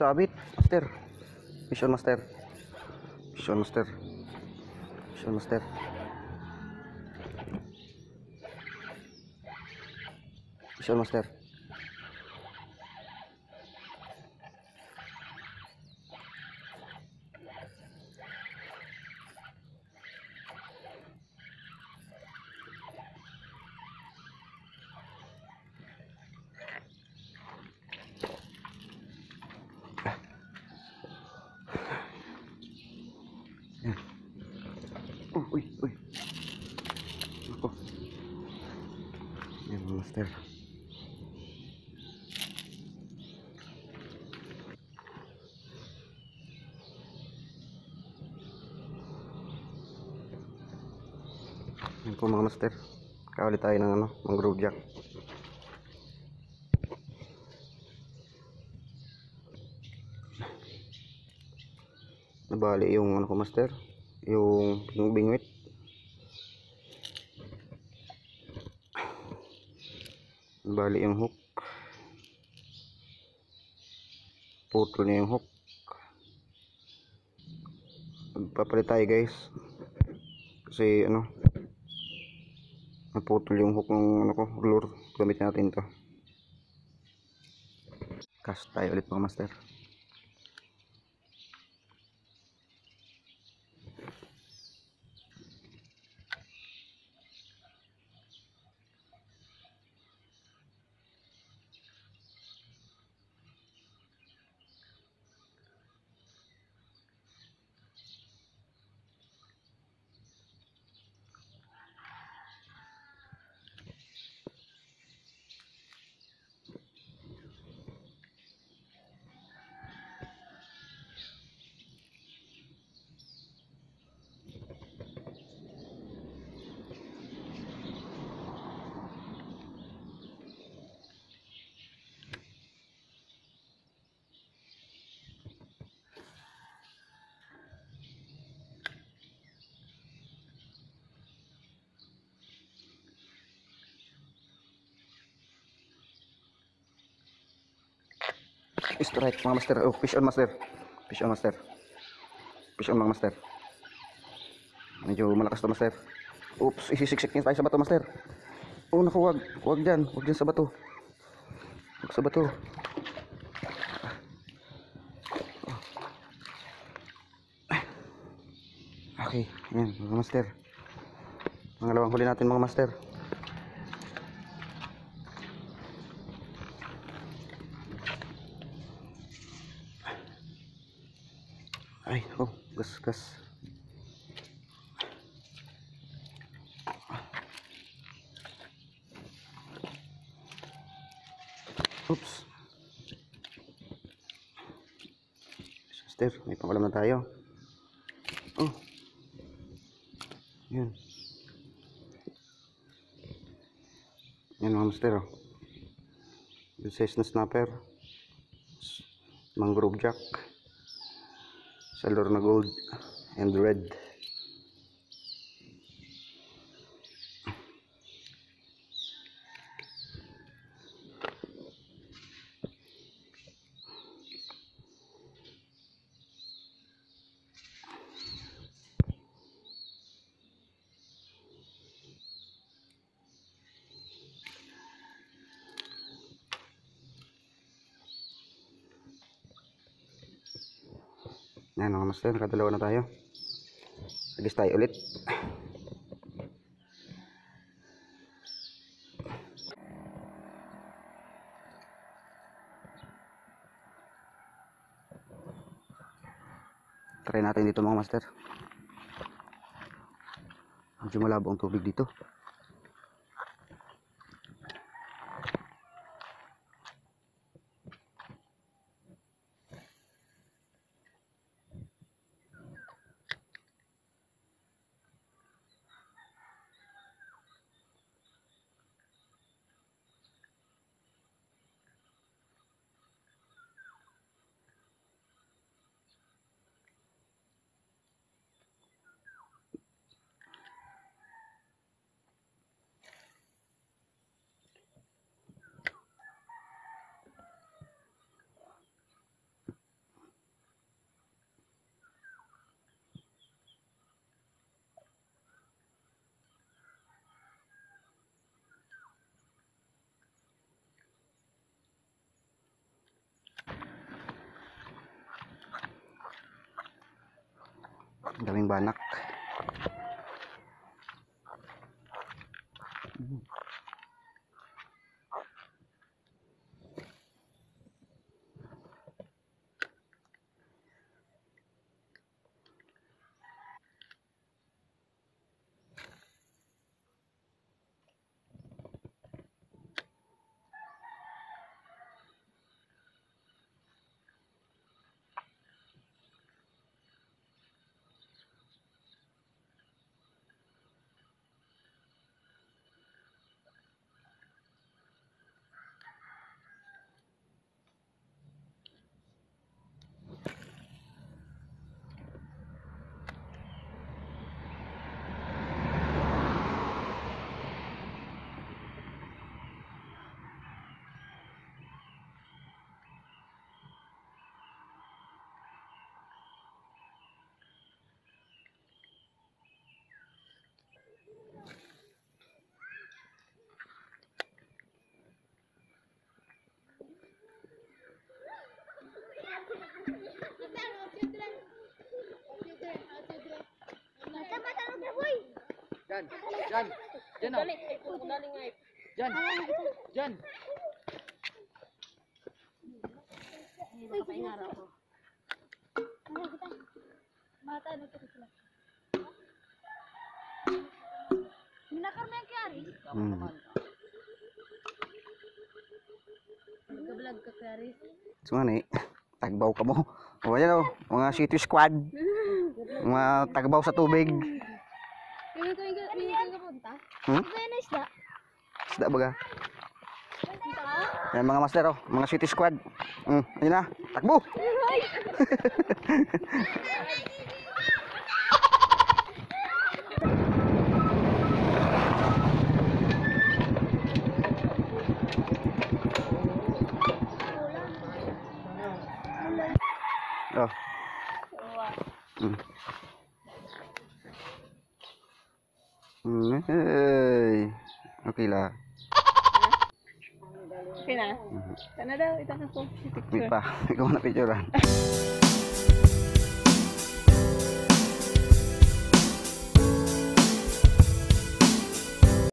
Sabit. Master. Mission master. Mission master. Mission master. Mission master. Oh, uy, uy. Ako. Yan, master. Yan po mga master. Kawali tayo ng ano, mangrove jack. Nabali yung ano ko master, yung bing- bingwit. Nabali yung hook. Putol na yung hook. Magpapalit tayo guys. Kasi ano, naputol yung hook ng ano ko, lure. Gamit natin to. Cast tayo ulit mga master. Strike mga master. Oh, fish on master. Fish on master. Fish on mga master. Medyo malakas to master. Oops, isisiksik niya tayo sa bato master. Oh, naku, wag. Wag dyan. Wag dyan sa bato. Wag sa bato. Okay, yan mga master. Pangalawang huli natin mga master. Ay, gas. Oops. Sister, may pangalam na tayo. Oh. Yun. Yan mga master, oh. Good size na snapper. Mangrove jack. Salor na gold and red. Yan mga master, nakadalawa na tayo. Alis tayo ulit. Try natin dito mga master. Medyo malabo ang tubig dito. Daming banak. Jan, Jan, Jan oh. Jan, Jan. Mata na kita sila. Minakar mo yung kiyari. Hmm. Nagka-vlog ka kiyari. So nga ni, tagbaw ka mo. O yan o, mga city squad. Mga tagbaw sa tubig. Pili ko yung pili ko yung punta. Hmm? Na isda. Isda baga. Yan mga master oh, mga city squad. Hmm, ayun na, takbo. hey. Okay lah. Okay na. Sana daw, ito na po. May pa. Ikaw na picturean.